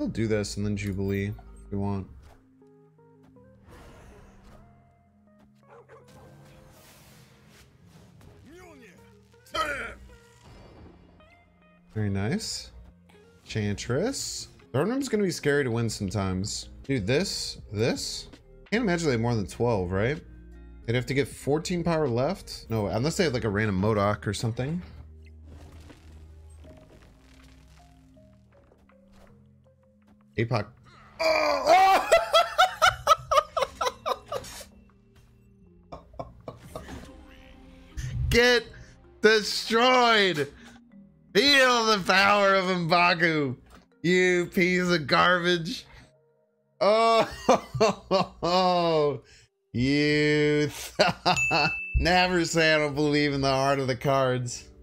I'll do this and then Jubilee if you want. Very nice. Chantress. Throne Room's gonna be scary to win sometimes. Dude, this, this? Can't imagine they have more than 12, right? They'd have to get 14 power left? No, unless they have like a random MODOK or something. APOC. Oh! Get destroyed! Feel the power of M'Baku, you piece of garbage. Oh, you. Never say I don't believe in the heart of the cards.